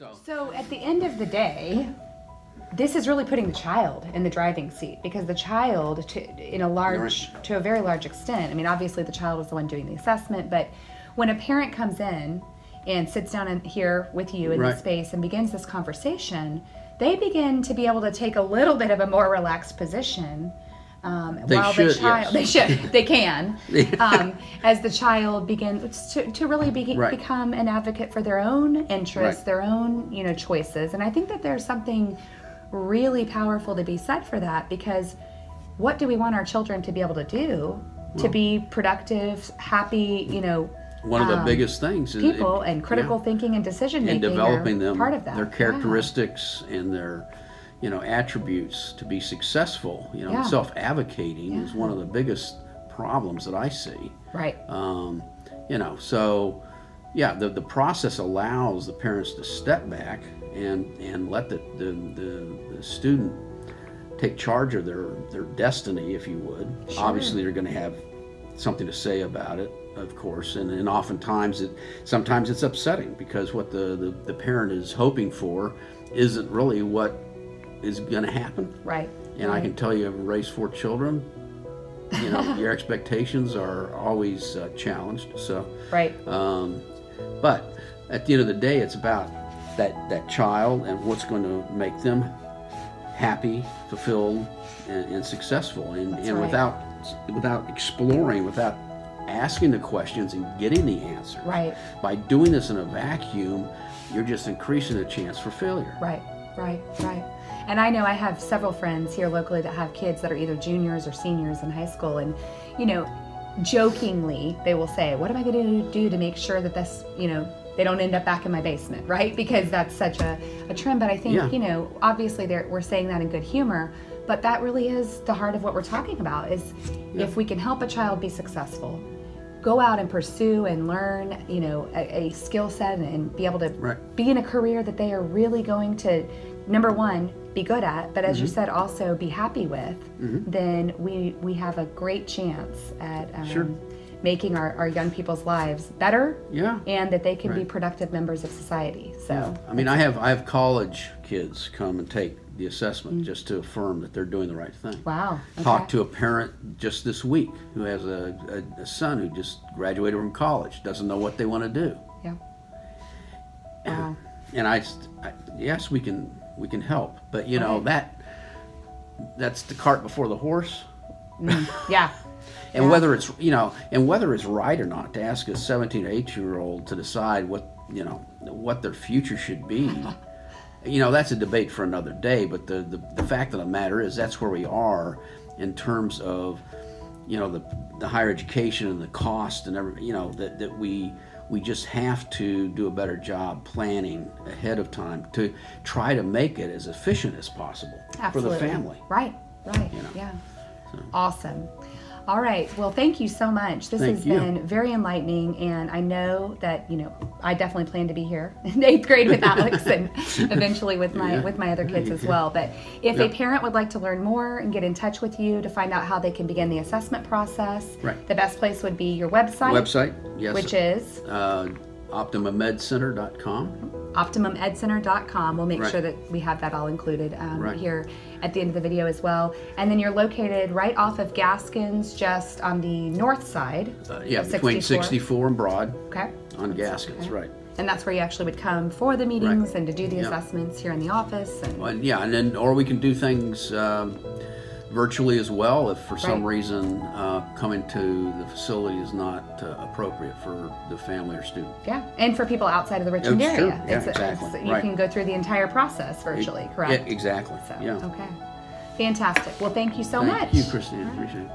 So, So at the end of the day, this is really putting the child in the driving seat because the child, to, in a large, to a very large extent, I mean, obviously the child is the one doing the assessment, but when a parent comes in and sits down in, here with you in Right. this space and begins this conversation, they begin to be able to take a little bit of a more relaxed position. Um, They while should, the child, yes. they should, they can, um, as the child begins to, to really be, Right. become an advocate for their own interests, Right. their own you know choices and i think that there's something really powerful to be said for that because what do we want our children to be able to do to be productive happy you know one of the um, biggest things is people and critical yeah. thinking and decision making and developing them, part of that their Yeah. characteristics and their, you know, attributes to be successful. You know, Yeah. self-advocating is one of the biggest problems that I see. right Um, you know, so yeah, the, the process allows the parents to step back and and let the the, the, the student take charge of their their destiny, if you would. Sure. Obviously, they're going to have something to say about it, of course, and, and oftentimes it sometimes it's upsetting because what the, the, the parent is hoping for isn't really what is going to happen. right And I can tell you, raised four children, you know, your expectations are always uh, challenged. So, right um, but at the end of the day, it's about that that child and what's going to make them happy, fulfilled, and, and successful. And, and right. without without exploring, without asking the questions and getting the answers, right by doing this in a vacuum, you're just increasing the chance for failure. Right, right, right. And I know I have several friends here locally that have kids that are either juniors or seniors in high school, and you know, jokingly they will say, "What am I going to do to make sure that this, you know, they don't end up back in my basement?" Right? Because that's such a, a trend. But I think Yeah. you know, obviously we're saying that in good humor, but that really is the heart of what we're talking about. Is if we can help a child be successful. Go out and pursue and learn, you know, a, a skill set and be able to Right. be in a career that they are really going to number one be good at but as Mm-hmm. you said also be happy with then we we have a great chance at um, Sure. making our, our young people's lives better Yeah. and that they can be productive members of society so I mean, I have I have college kids come and take the assessment Mm. just to affirm that they're doing the right thing. wow okay. Talked to a parent just this week who has a, a, a son who just graduated from college, doesn't know what they want to do, yeah wow and I, I yes, we can we can help, but you know Right. that that's the cart before the horse. Mm-hmm. yeah And Yeah. whether it's you know, and whether it's right or not to ask a 17 or 18 year old to decide what you know what their future should be, you know, that's a debate for another day. But the, the the fact of the matter is that's where we are in terms of you know the the higher education and the cost and every you know that that we we just have to do a better job planning ahead of time to try to make it as efficient as possible absolutely for the family. right right. You know, yeah. awesome all right well thank you so much this Thank has you. been very enlightening and i know that you know i definitely plan to be here in eighth grade with alex and eventually with my Yeah. with my other kids as well but if a parent would like to learn more and get in touch with you to find out how they can begin the assessment process Right. the best place would be your website Website, yes. which is uh, OptimumMedCenter.com. optimumedcenter.com. We'll make Right. sure that we have that all included um, Right. here at the end of the video as well. And then you're located right off of Gaskins, just on the north side. Uh, yeah, between 64 and Broad Okay. on Gaskins, okay. right. And that's where you actually would come for the meetings and to do the Yeah. assessments here in the office. And And yeah, and then or we can do things um, virtually as well if for some reason uh, coming to the facility is not uh, appropriate for the family or student. yeah, and for people outside of the Richmond Oh, area. Yeah, exactly. you Right. can go through the entire process virtually, correct? Yeah, exactly. So, yeah. okay. Fantastic. Well, thank you so Thank much. you, Christine. Appreciate it.